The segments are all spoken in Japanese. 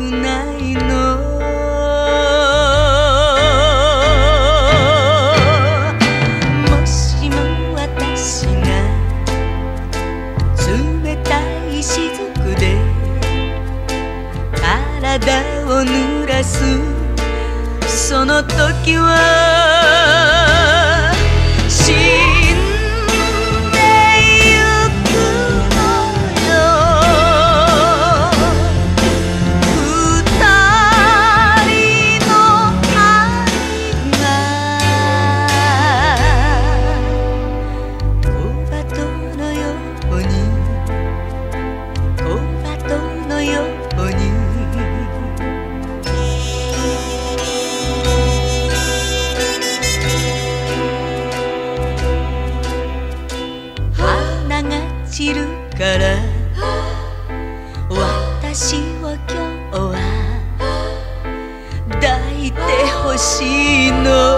くないの」「もしも私が冷たい雫で体を濡らす」その時は走るから。私は今日は抱いてほしいの。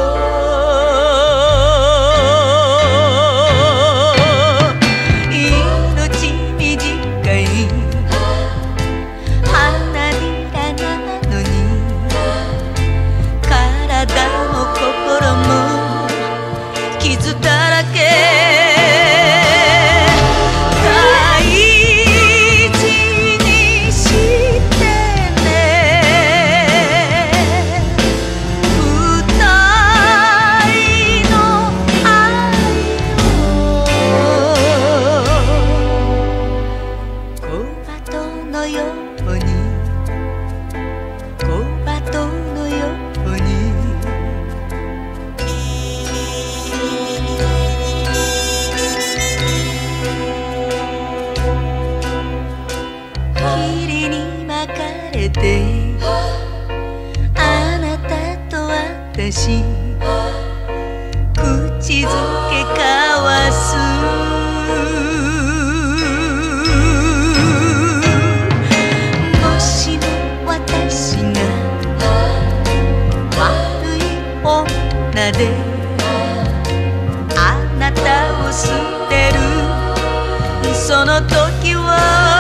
に巻かれて。あなたと私。口づけ交わす。もしも私が。悪い女で。あなたを捨てる。その時は。